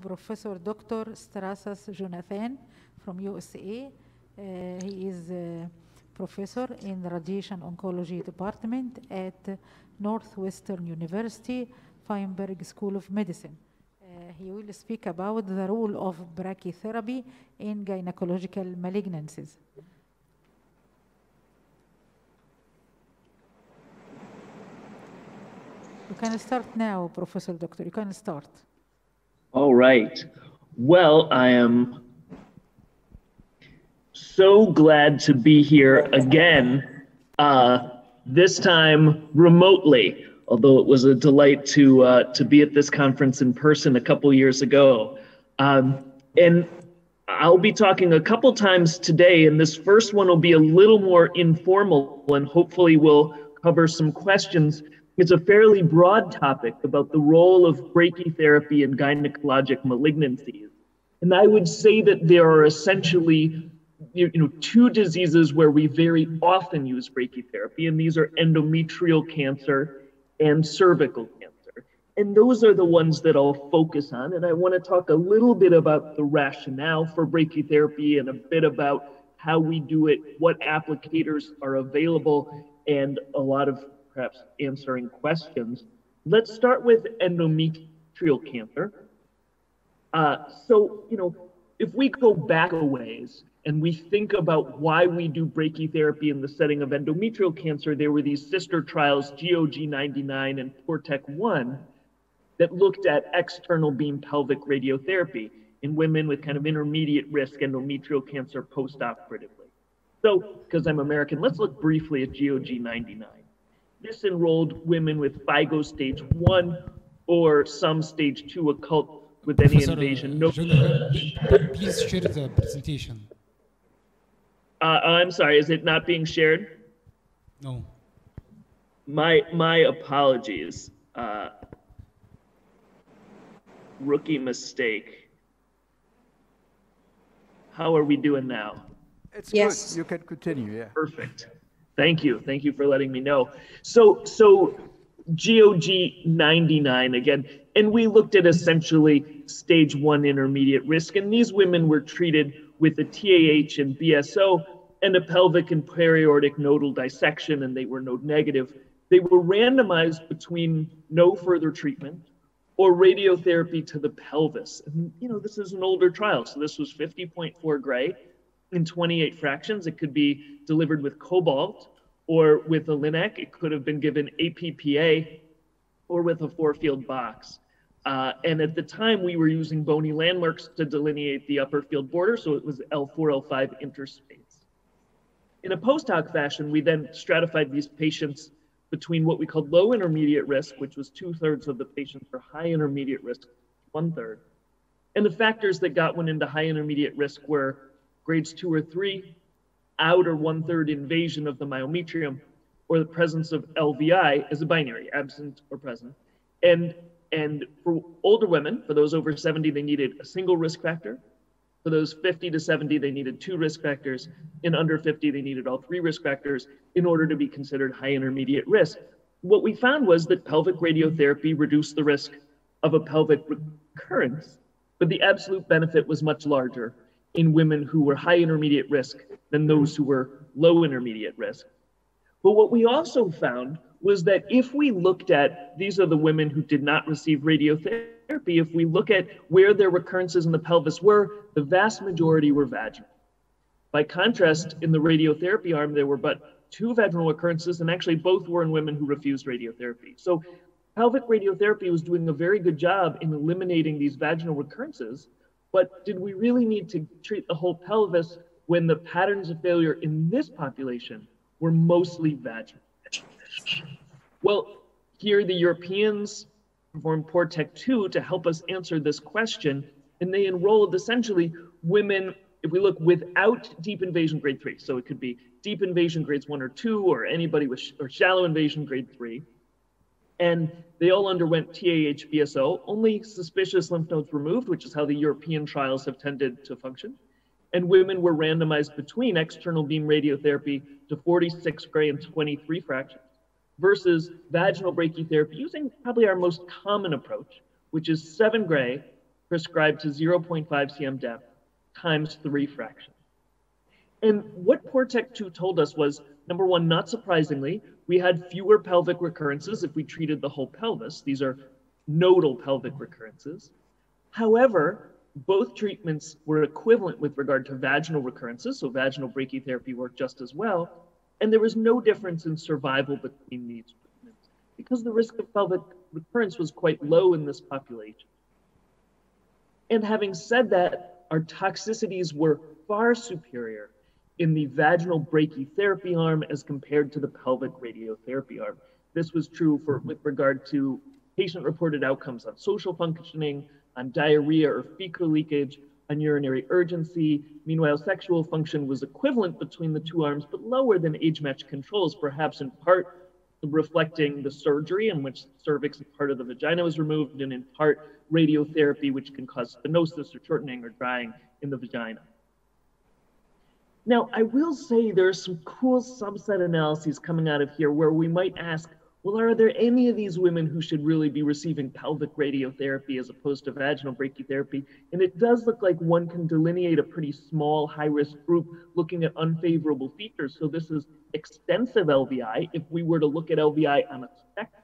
Professor Dr. Strassas Jonathan from USA. Uh, he is a professor in radiation oncology department at Northwestern University, Feinberg School of Medicine. Uh, he will speak about the role of brachytherapy in gynecological malignancies. You can start now, Professor Doctor. You can start. All right. Well, I am so glad to be here again, uh, this time remotely, although it was a delight to, uh, to be at this conference in person a couple years ago. Um, and I'll be talking a couple times today, and this first one will be a little more informal and hopefully will cover some questions it's a fairly broad topic about the role of brachytherapy in gynecologic malignancies. And I would say that there are essentially you know, two diseases where we very often use brachytherapy, and these are endometrial cancer and cervical cancer. And those are the ones that I'll focus on. And I want to talk a little bit about the rationale for brachytherapy and a bit about how we do it, what applicators are available, and a lot of perhaps answering questions. Let's start with endometrial cancer. Uh, so, you know, if we go back a ways and we think about why we do brachytherapy in the setting of endometrial cancer, there were these sister trials, GOG 99 and Portec 1, that looked at external beam pelvic radiotherapy in women with kind of intermediate risk endometrial cancer postoperatively. So, because I'm American, let's look briefly at GOG 99 disenrolled women with FIGO stage one or some stage two occult with any Professor, invasion. Uh, no. Please share the presentation. Uh, uh, I'm sorry, is it not being shared? No. My my apologies. Uh, rookie mistake. How are we doing now? It's yes. good. You can continue. Yeah. Perfect. Thank you. Thank you for letting me know. So, so GOG 99 again, and we looked at essentially stage one intermediate risk, and these women were treated with a TAH and BSO and a pelvic and periaortic nodal dissection, and they were node negative. They were randomized between no further treatment or radiotherapy to the pelvis. And, you know, this is an older trial, so this was 50.4 gray in 28 fractions. It could be delivered with cobalt or with a LINAC. It could have been given APPA or with a four field box. Uh, and at the time, we were using bony landmarks to delineate the upper field border, so it was L4, L5 interspace. In a post hoc fashion, we then stratified these patients between what we called low intermediate risk, which was two thirds of the patients, or high intermediate risk, one third. And the factors that got one into high intermediate risk were grades two or three, out or one third invasion of the myometrium, or the presence of LVI as a binary, absent or present. And, and for older women, for those over 70, they needed a single risk factor. For those 50 to 70, they needed two risk factors. In under 50, they needed all three risk factors in order to be considered high intermediate risk. What we found was that pelvic radiotherapy reduced the risk of a pelvic recurrence, but the absolute benefit was much larger in women who were high intermediate risk than those who were low intermediate risk. But what we also found was that if we looked at these are the women who did not receive radiotherapy, if we look at where their recurrences in the pelvis were, the vast majority were vaginal. By contrast, in the radiotherapy arm, there were but two vaginal recurrences, and actually both were in women who refused radiotherapy. So pelvic radiotherapy was doing a very good job in eliminating these vaginal recurrences, but did we really need to treat the whole pelvis when the patterns of failure in this population were mostly vaginal? Well, here the Europeans performed PORTEC 2 to help us answer this question, and they enrolled essentially women, if we look without deep invasion grade 3, so it could be deep invasion grades 1 or 2, or anybody with sh- or shallow invasion grade 3. And they all underwent TAH BSO, only suspicious lymph nodes removed, which is how the European trials have tended to function. And women were randomized between external beam radiotherapy to 46 gray and 23 fractions versus vaginal brachytherapy using probably our most common approach, which is 7 gray prescribed to 0.5 cm depth times three fractions. And what PORTEC 2 told us was, number one, not surprisingly, we had fewer pelvic recurrences if we treated the whole pelvis. These are nodal pelvic recurrences. However, both treatments were equivalent with regard to vaginal recurrences, so vaginal brachytherapy worked just as well, and there was no difference in survival between these treatments because the risk of pelvic recurrence was quite low in this population. And having said that, our toxicities were far superior in the vaginal brachytherapy arm as compared to the pelvic radiotherapy arm. This was true for mm-hmm. with regard to patient reported outcomes on social functioning, on diarrhea or fecal leakage, on urinary urgency. Meanwhile, sexual function was equivalent between the two arms, but lower than age-matched controls, perhaps in part reflecting the surgery in which cervix and part of the vagina was removed, and in part radiotherapy, which can cause stenosis or shortening or drying in the vagina. Now, I will say there are some cool subset analyses coming out of here where we might ask, well, are there any of these women who should really be receiving pelvic radiotherapy as opposed to vaginal brachytherapy? And it does look like one can delineate a pretty small high risk group looking at unfavorable features. So this is extensive LVI. If we were to look at LVI on a spectrum,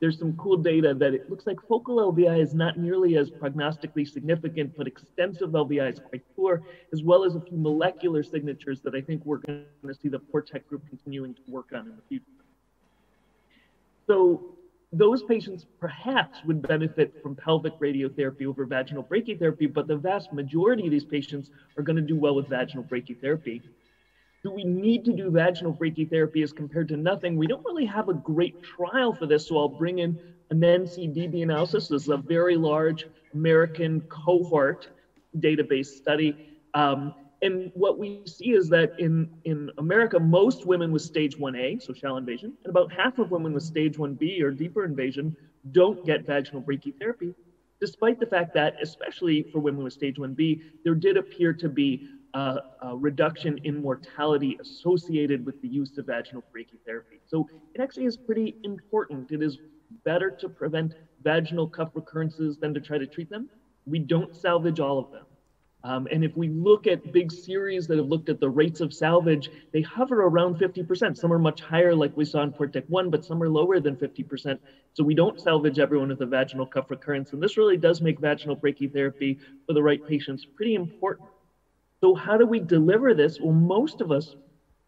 there's some cool data that it looks like focal LVI is not nearly as prognostically significant, but extensive LVI is quite poor, as well as a few molecular signatures that I think we're going to see the PORTEC group continuing to work on in the future. So those patients perhaps would benefit from pelvic radiotherapy over vaginal brachytherapy, but the vast majority of these patients are going to do well with vaginal brachytherapy. Do we need to do vaginal brachytherapy as compared to nothing? We don't really have a great trial for this, so I'll bring in an NCDB analysis. This is a very large American cohort database study. Um, and what we see is that in, in America, most women with stage 1A, so shallow invasion, and about half of women with stage 1B or deeper invasion don't get vaginal brachytherapy, despite the fact that, especially for women with stage 1B, there did appear to be a, a reduction in mortality associated with the use of vaginal brachytherapy. So it actually is pretty important. It is better to prevent vaginal cuff recurrences than to try to treat them. We don't salvage all of them. Um, and if we look at big series that have looked at the rates of salvage, they hover around 50%. Some are much higher, like we saw in PORTEC 1, but some are lower than 50%. So we don't salvage everyone with a vaginal cuff recurrence. And this really does make vaginal brachytherapy for the right patients pretty important. So how do we deliver this? Well, most of us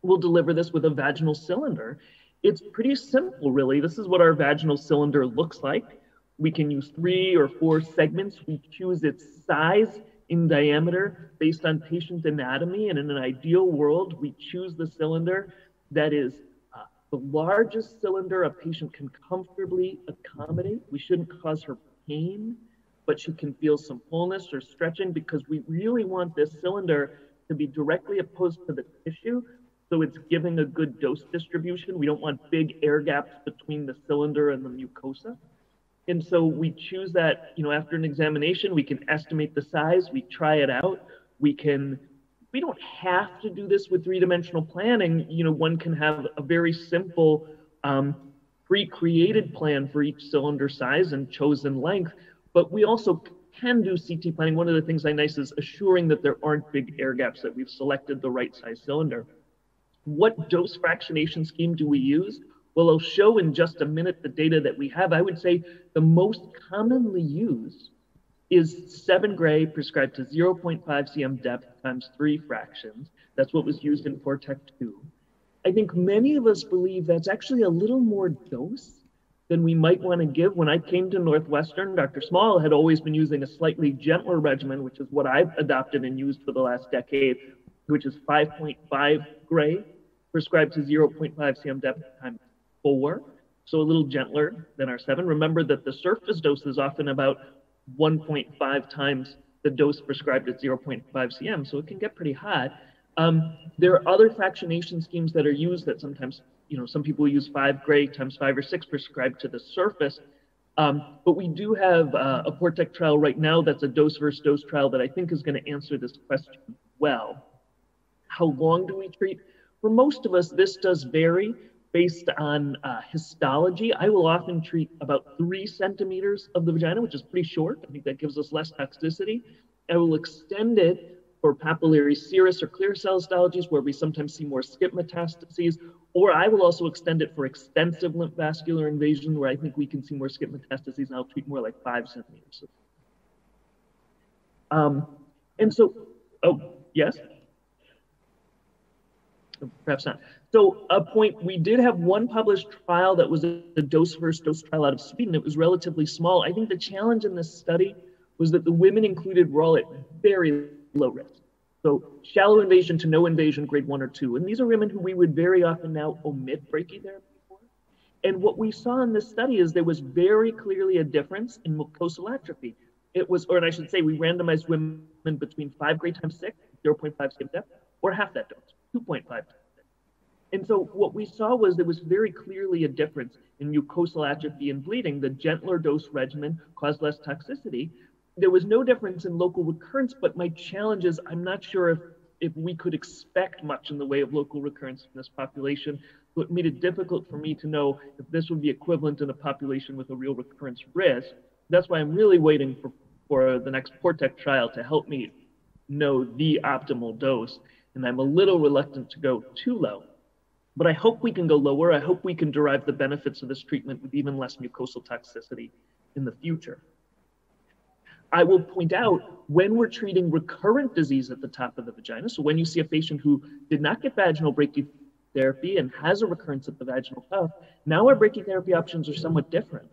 will deliver this with a vaginal cylinder. It's pretty simple, really. This is what our vaginal cylinder looks like. We can use three or four segments. We choose its size in diameter based on patient anatomy. And in an ideal world, we choose the cylinder that is uh, the largest cylinder a patient can comfortably accommodate. We shouldn't cause her pain, but she can feel some fullness or stretching because we really want this cylinder to be directly opposed to the tissue. So it's giving a good dose distribution. We don't want big air gaps between the cylinder and the mucosa. And so we choose that, you know, after an examination, we can estimate the size, we try it out. We can, we don't have to do this with three-dimensional planning. You know, one can have a very simple um, pre-created plan for each cylinder size and chosen length, but we also can do CT planning. One of the things I nice is assuring that there aren't big air gaps, that we've selected the right size cylinder. What dose fractionation scheme do we use? Well, I'll show in just a minute the data that we have. I would say the most commonly used is 7 gray prescribed to 0.5 cm depth times 3 fractions. That's what was used in PORTEC 2. I think many of us believe that's actually a little more dose than we might want to give. When I came to Northwestern, Dr. Small had always been using a slightly gentler regimen, which is what I've adopted and used for the last decade, which is 5.5 gray prescribed to 0.5 cm depth times four, so a little gentler than our seven. Remember that the surface dose is often about 1.5 times the dose prescribed at 0.5 cm, so it can get pretty hot. Um, there are other fractionation schemes that are used that sometimes, you know, some people use five gray times five or six prescribed to the surface. Um, but we do have uh, a PORTEC trial right now that's a dose versus dose trial that I think is going to answer this question well. How long do we treat? For most of us, this does vary. based on uh, histology, I will often treat about three centimeters of the vagina, which is pretty short. I think that gives us less toxicity. I will extend it for papillary serous or clear cell histologies where we sometimes see more skip metastases, or I will also extend it for extensive lymph vascular invasion where I think we can see more skip metastases and I'll treat more like five centimeters. Um, and so, oh, yes? Perhaps not. So a point, we did have one published trial that was a dose versus dose trial out of Sweden. It was relatively small. I think the challenge in this study was that the women included were all at very low risk. So shallow invasion to no invasion, grade one or two. And these are women who we would very often now omit brachytherapy for. And what we saw in this study is there was very clearly a difference in mucosal atrophy. It was, or I should say, we randomized women between five grade times six, 0.5 skip depth, or half that dose, 2.5 times six. And so what we saw was there was very clearly a difference in mucosal atrophy and bleeding. The gentler dose regimen caused less toxicity, there was no difference in local recurrence, but my challenge is I'm not sure if, if we could expect much in the way of local recurrence in this population. It made it difficult for me to know if this would be equivalent in a population with a real recurrence risk. That's why I'm really waiting for, for the next PORTEC trial to help me know the optimal dose. And I'm a little reluctant to go too low. But I hope we can go lower. I hope we can derive the benefits of this treatment with even less mucosal toxicity in the future. I will point out when we're treating recurrent disease at the top of the vagina, so when you see a patient who did not get vaginal brachytherapy and has a recurrence at the vaginal cuff, now our brachytherapy options are somewhat different.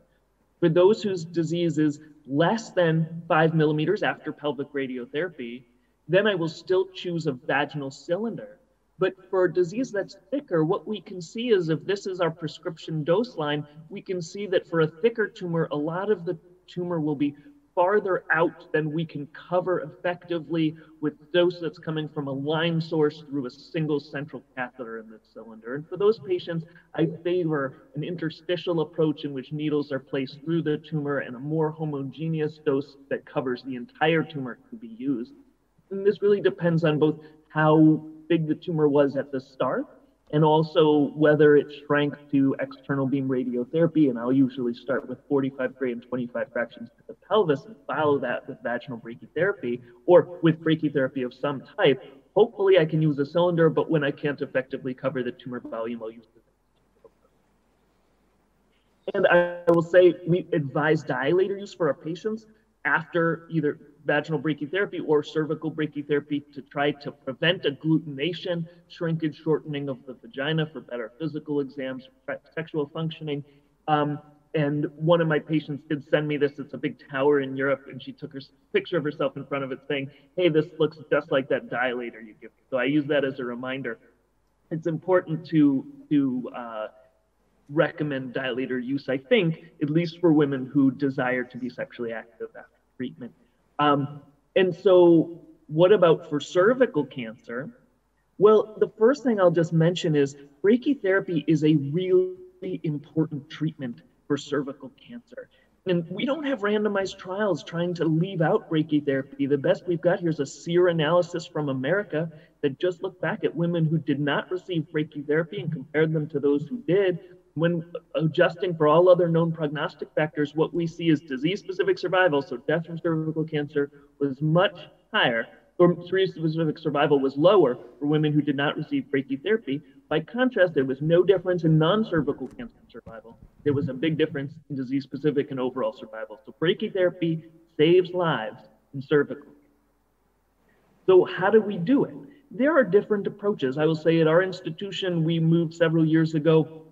For those whose disease is less than five millimeters after pelvic radiotherapy, then I will still choose a vaginal cylinder. But for a disease that's thicker, what we can see is if this is our prescription dose line, we can see that for a thicker tumor, a lot of the tumor will be farther out than we can cover effectively with dose that's coming from a line source through a single central catheter in the cylinder. And for those patients, I favor an interstitial approach in which needles are placed through the tumor and a more homogeneous dose that covers the entire tumor can be used. And this really depends on both how big the tumor was at the start and also whether it shrank to external beam radiotherapy. And I'll usually start with 45 gray and 25 fractions to the pelvis and follow that with vaginal brachytherapy or with brachytherapy of some type. Hopefully I can use a cylinder, but when I can't effectively cover the tumor volume, I'll use the and I will say we advise dilator use for our patients after either vaginal brachytherapy or cervical brachytherapy to try to prevent agglutination, shrinkage, shortening of the vagina for better physical exams, sexual functioning. Um, and one of my patients did send me this. It's a big tower in Europe, and she took her picture of herself in front of it saying, Hey, this looks just like that dilator you give. Me." So I use that as a reminder. It's important to, to uh, recommend dilator use, I think, at least for women who desire to be sexually active after treatment. Um, and so, what about for cervical cancer? Well, the first thing I'll just mention is brachytherapy is a really important treatment for cervical cancer. And we don't have randomized trials trying to leave out brachytherapy. The best we've got here is a SEER analysis from America that just looked back at women who did not receive brachytherapy and compared them to those who did when uh, adjusting for all other known prognostic factors, what we see is disease-specific survival, so death from cervical cancer was much higher, or disease-specific survival was lower for women who did not receive brachytherapy. By contrast, there was no difference in non-cervical cancer survival. There was a big difference in disease-specific and overall survival. So brachytherapy saves lives in cervical. So how do we do it? There are different approaches. I will say at our institution, we moved several years ago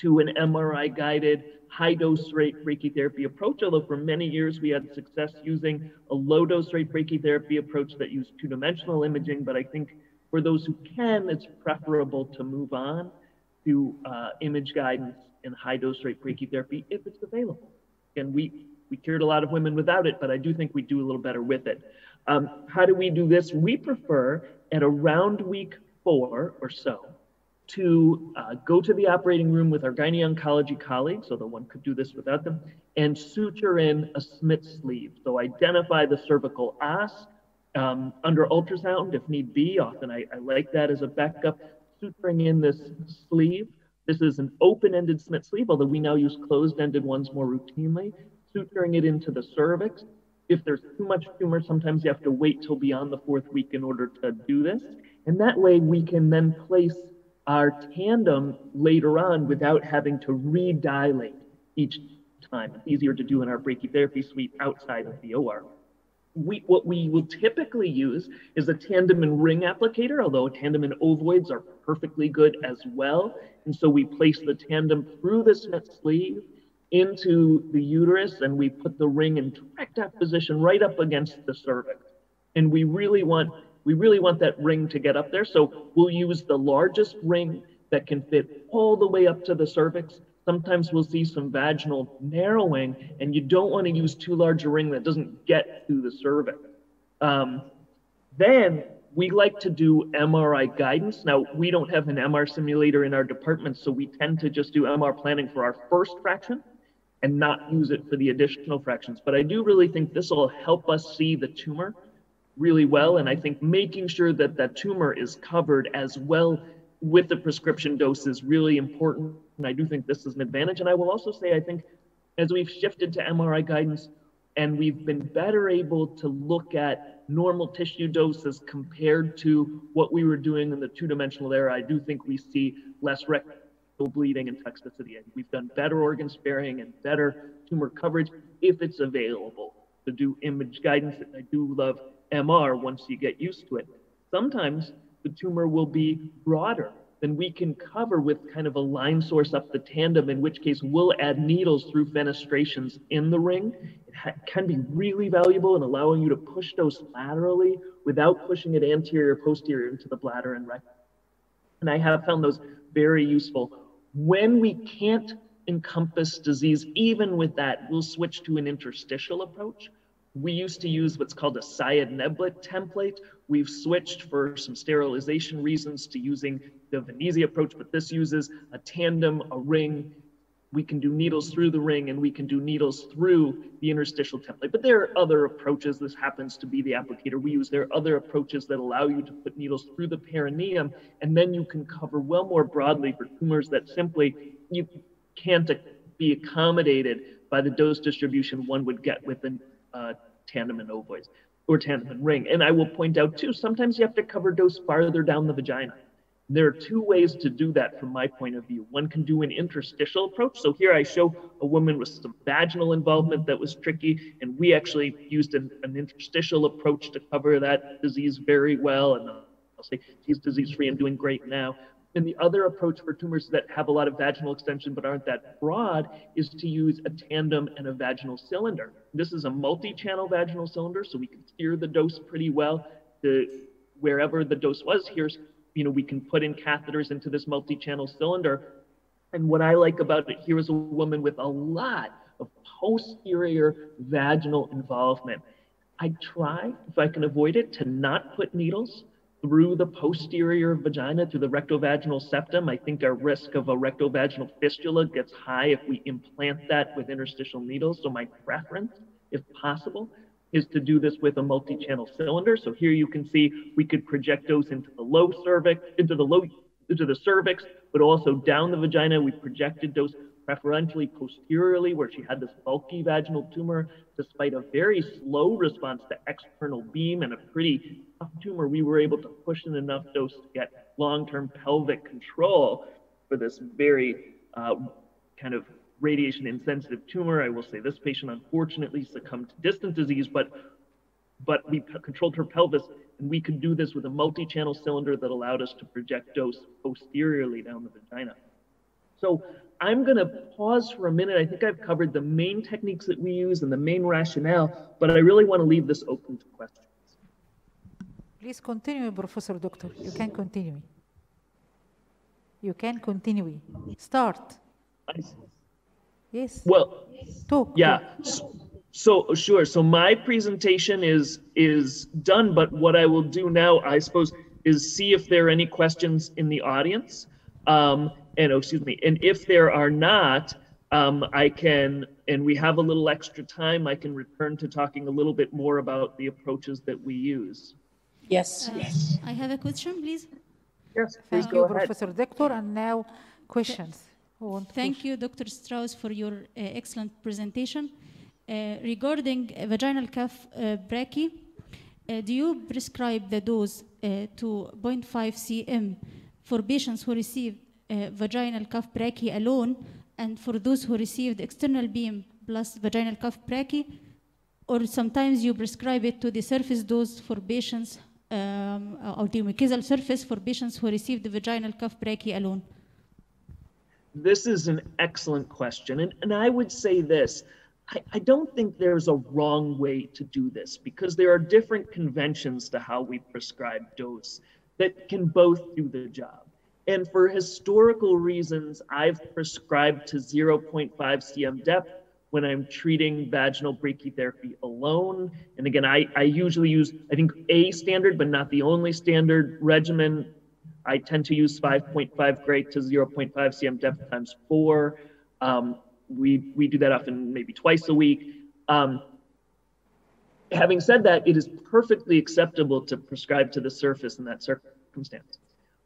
to an MRI guided high dose rate brachytherapy approach, although for many years we had success using a low dose rate brachytherapy approach that used two dimensional imaging. But I think for those who can, it's preferable to move on to uh, image guidance and high dose rate brachytherapy if it's available. And we, we cured a lot of women without it, but I do think we do a little better with it. Um, how do we do this? We prefer at around week four or so to uh, go to the operating room with our gynae oncology colleagues, although one could do this without them, and suture in a Smith sleeve. So identify the cervical os um, under ultrasound if need be. Often I, I like that as a backup, suturing in this sleeve This is an open-ended Smith sleeve, although we now use closed-ended ones more routinely, suturing it into the cervix. If there's too much tumor, sometimes you have to wait till beyond the fourth week in order to do this. And that way we can then place our tandem later on without having to re-dilate each time. It's easier to do in our brachytherapy suite outside of the OR. We, what we will typically use is a tandem and ring applicator, although tandem and ovoids are perfectly good as well. And so we place the tandem through the Smith sleeve into the uterus and we put the ring in direct position right up against the cervix. And we really want we really want that ring to get up there. So we'll use the largest ring that can fit all the way up to the cervix. Sometimes we'll see some vaginal narrowing, and you don't want to use too large a ring that doesn't get to the cervix. Um, then we like to do MRI guidance. Now, we don't have an MR simulator in our department, so we tend to just do MR planning for our first fraction and not use it for the additional fractions. But I do really think this will help us see the tumor really well. And I think making sure that that tumor is covered as well with the prescription dose is really important. And I do think this is an advantage. And I will also say, I think as we've shifted to MRI guidance and we've been better able to look at normal tissue doses compared to what we were doing in the two-dimensional era, I do think we see less rectal bleeding and toxicity. And We've done better organ sparing and better tumor coverage if it's available to do image guidance. And I do love MR once you get used to it. Sometimes the tumor will be broader than we can cover with kind of a line source up the tandem, in which case we'll add needles through fenestrations in the ring. It can be really valuable in allowing you to push those laterally without pushing it anterior, posterior into the bladder and rectum. And I have found those very useful. When we can't encompass disease, even with that, we'll switch to an interstitial approach we used to use what's called a Syed-Neblett template. We've switched for some sterilization reasons to using the Venezia approach, but this uses a tandem, a ring. We can do needles through the ring and we can do needles through the interstitial template. But there are other approaches. This happens to be the applicator we use. There are other approaches that allow you to put needles through the perineum, and then you can cover well more broadly for tumors that simply you can't be accommodated by the dose distribution one would get with an uh, tandem and ovoids or tandem and ring. And I will point out too, sometimes you have to cover dose farther down the vagina. There are two ways to do that from my point of view. One can do an interstitial approach. So here I show a woman with some vaginal involvement that was tricky, and we actually used an, an interstitial approach to cover that disease very well. And I'll say she's disease free and doing great now. And the other approach for tumors that have a lot of vaginal extension but aren't that broad is to use a tandem and a vaginal cylinder. This is a multi-channel vaginal cylinder, so we can steer the dose pretty well to wherever the dose was. Here's, you know, we can put in catheters into this multi-channel cylinder. And what I like about it here is a woman with a lot of posterior vaginal involvement. I try, if I can avoid it, to not put needles through the posterior vagina, through the rectovaginal septum. I think our risk of a rectovaginal fistula gets high if we implant that with interstitial needles. So my preference, if possible, is to do this with a multi-channel cylinder. So here you can see we could project those into the low cervix, into the low, into the cervix, but also down the vagina. We projected those preferentially posteriorly where she had this bulky vaginal tumor, despite a very slow response to external beam and a pretty tough tumor, we were able to push in enough dose to get long-term pelvic control for this very uh, kind of radiation insensitive tumor. I will say this patient unfortunately succumbed to distant disease, but but we controlled her pelvis and we could do this with a multi-channel cylinder that allowed us to project dose posteriorly down the vagina. So I'm going to pause for a minute. I think I've covered the main techniques that we use and the main rationale, but I really want to leave this open to questions. Please continue, Professor Doctor. You can continue. You can continue. Start. Yes. Well, talk. Yeah. Talk. So sure. So my presentation is is done, but what I will do now, I suppose, is see if there are any questions in the audience. Um, and oh, excuse me, and if there are not, um, I can, and we have a little extra time, I can return to talking a little bit more about the approaches that we use. Yes. Uh, yes. I have a question, please. Yes, please Thank go you, ahead. Professor Doctor. And now questions. Who want to Thank push? you, Dr. Strauss, for your uh, excellent presentation. Uh, regarding uh, vaginal cuff uh, brachy, uh, do you prescribe the dose uh, to 0.5 cm for patients who receive vaginal cuff brachy alone and for those who received external beam plus vaginal cuff brachy? Or sometimes you prescribe it to the surface dose for patients um, or the mucosal surface for patients who received the vaginal cuff brachy alone? This is an excellent question. And, and I would say this I, I don't think there's a wrong way to do this because there are different conventions to how we prescribe dose that can both do the job. And for historical reasons, I've prescribed to 0.5 cm depth when I'm treating vaginal brachytherapy alone. And again, I, I usually use, I think, a standard, but not the only standard regimen. I tend to use 5.5 gray to 0.5 cm depth times four. Um, we, we do that often, maybe twice a week. Um, having said that, it is perfectly acceptable to prescribe to the surface in that circumstance.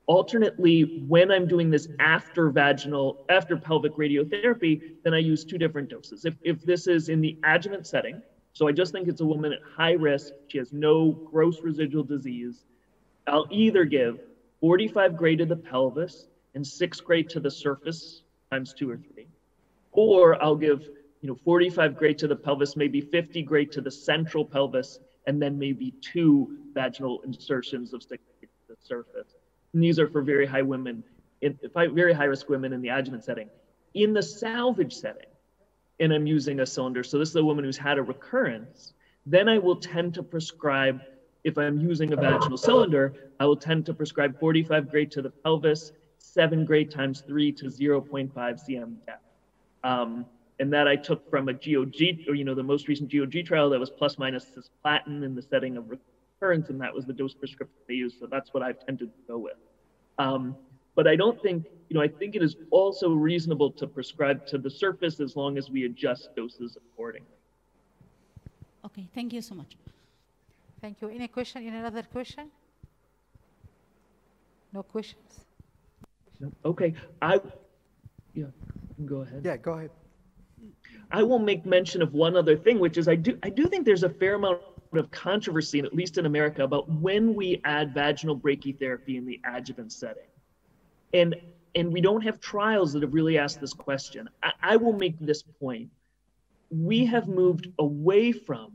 Alternately, when I'm doing this after vaginal, after pelvic radiotherapy, then I use two different doses. If, if this is in the adjuvant setting, so I just think it's a woman at high risk, she has no gross residual disease, I'll either give 45 gray to the pelvis and six gray to the surface times two or three, or I'll give you know 45 gray to the pelvis, maybe 50 gray to the central pelvis, and then maybe two vaginal insertions of six to the surface. And these are for very high women, in, very high risk women in the adjuvant setting. In the salvage setting, and I'm using a cylinder, so this is a woman who's had a recurrence, then I will tend to prescribe, if I'm using a vaginal cylinder, I will tend to prescribe 45 grade to the pelvis, seven grade times three to 0.5 cm depth. Um, and that I took from a GOG, or you know, the most recent GOG trial that was plus minus cisplatin in the setting of recurrence, and that was the dose prescription they used. So that's what I've tended to go with. Um, but I don't think, you know, I think it is also reasonable to prescribe to the surface as long as we adjust doses accordingly. Okay, thank you so much. Thank you. Any question? Any other question? No questions? No? Okay, I, yeah, go ahead. Yeah, go ahead. I will make mention of one other thing, which is I do I do think there's a fair amount of controversy, at least in America, about when we add vaginal brachytherapy in the adjuvant setting. And and we don't have trials that have really asked this question. I, I will make this point. We have moved away from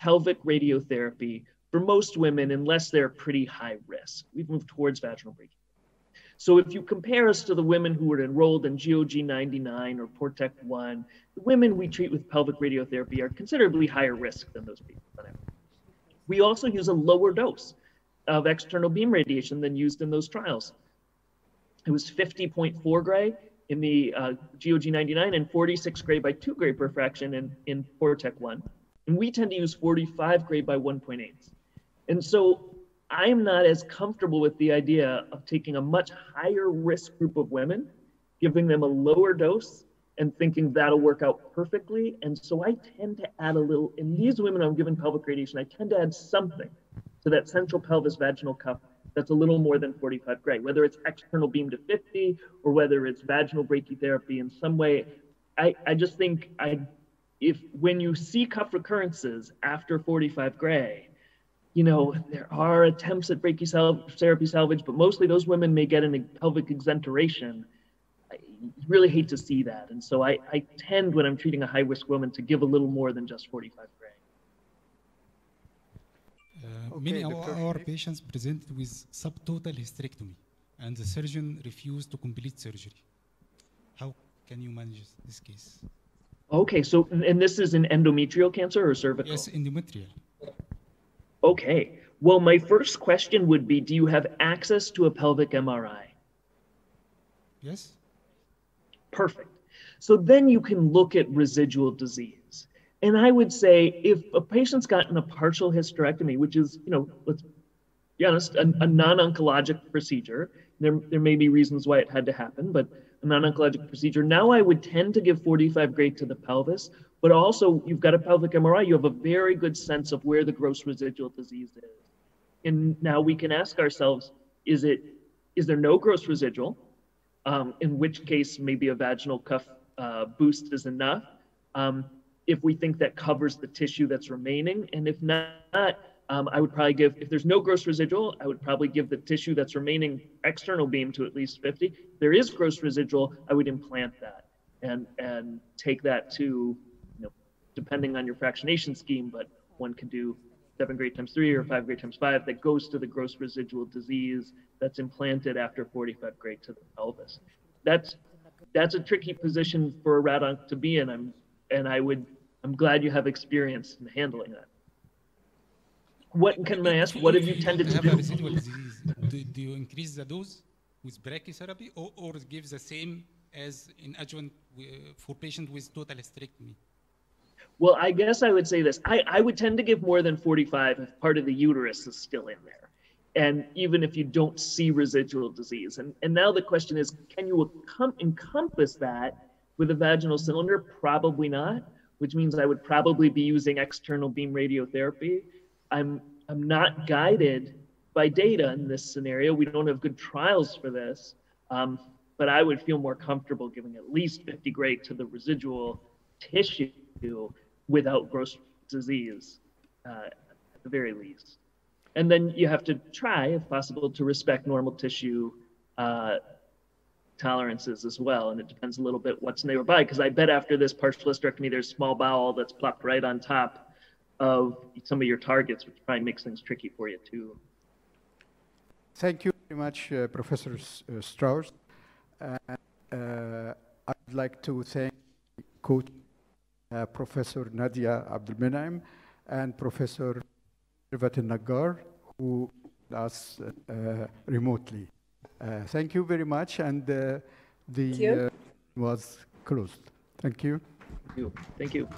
pelvic radiotherapy for most women unless they're pretty high risk. We've moved towards vaginal brachytherapy. So if you compare us to the women who were enrolled in GOG 99 or Portec 1, the women we treat with pelvic radiotherapy are considerably higher risk than those people. We also use a lower dose of external beam radiation than used in those trials. It was 50.4 gray in the uh, GOG 99 and 46 gray by 2 gray per fraction in, in Portec 1. And we tend to use 45 gray by 1.8. And so I am not as comfortable with the idea of taking a much higher risk group of women, giving them a lower dose, and thinking that'll work out perfectly. And so I tend to add a little, in these women I'm giving pelvic radiation, I tend to add something to that central pelvis vaginal cuff that's a little more than 45 gray, whether it's external beam to 50 or whether it's vaginal brachytherapy in some way. I, I just think I, if when you see cuff recurrences after 45 gray, you know, there are attempts at brachytherapy salvage, but mostly those women may get an pelvic exenteration. I really hate to see that. And so I, I tend, when I'm treating a high risk woman, to give a little more than just 45 gray. Uh, Okay, many of Dr. our patients presented with subtotal hysterectomy, and the surgeon refused to complete surgery. How can you manage this case? Okay, so, and this is an endometrial cancer or cervical? Yes, endometrial. Okay. Well, my first question would be Do you have access to a pelvic MRI? Yes. Perfect. So then you can look at residual disease. And I would say if a patient's gotten a partial hysterectomy, which is, you know, let's be honest, a, a non oncologic procedure, there, there may be reasons why it had to happen, but a non oncologic procedure. Now I would tend to give 45 grade to the pelvis, but also you've got a pelvic MRI, you have a very good sense of where the gross residual disease is. And now we can ask ourselves, is it is there no gross residual? Um, in which case maybe a vaginal cuff uh, boost is enough. Um, if we think that covers the tissue that's remaining, and if not, um, I would probably give, if there's no gross residual, I would probably give the tissue that's remaining external beam to at least 50. If there is gross residual, I would implant that and, and take that to, you know, depending on your fractionation scheme, but one can do seven grade times three or mm-hmm. five grade times five that goes to the gross residual disease that's implanted after 45 grade to the pelvis. That's, that's a tricky position for a rad onc to be in. I'm, and I would, I'm glad you have experience in handling that. What can I ask? What have you tended to have a do? residual disease, do, do you increase the dose with brachytherapy or, or give the same as in adjuvant uh, for patient with total hysterectomy? Well, I guess I would say this. I, I would tend to give more than 45 if part of the uterus is still in there. And even if you don't see residual disease. And, and now the question is can you encom- encompass that with a vaginal cylinder? Probably not, which means I would probably be using external beam radiotherapy. I'm, I'm not guided by data in this scenario. We don't have good trials for this. Um, but I would feel more comfortable giving at least 50 grade to the residual tissue without gross disease uh, at the very least. And then you have to try, if possible, to respect normal tissue uh, tolerances as well. And it depends a little bit what's nearby, because I bet after this partial hysterectomy, there's small bowel that's plopped right on top of some of your targets, which probably makes things tricky for you too. Thank you very much, uh, Professor uh, Strauss. Uh, I'd like to thank coach uh, Professor Nadia Abdelmenaim and Professor Irvat Nagar, who us uh, uh, remotely. Uh, thank you very much, and uh, the you. uh, was closed. Thank you. Thank you. Thank you.